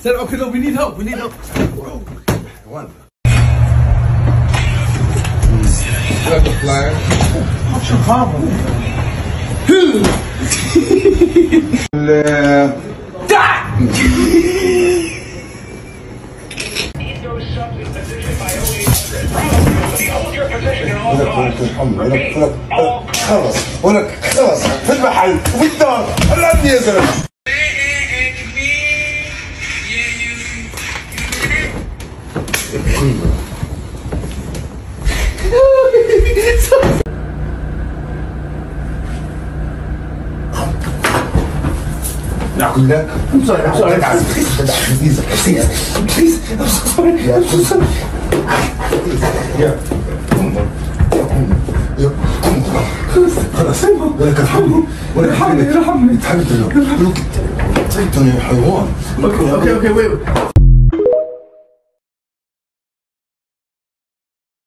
Said, okay, no, we need help. We need help. One. Like a flyer. What's your problem? ولك ولك خلص ولك خلص في المحل وفي الدار العبني يا زلمه أقول لك I'm sorry, I'm sorry. Please, please, please. I'm so sorry. I'm so sorry. يا يا خلاص ولك الحمد ولك الحمد ارحمني تحمد له تحمد له يا حيوان Okay, okay, okay, wait.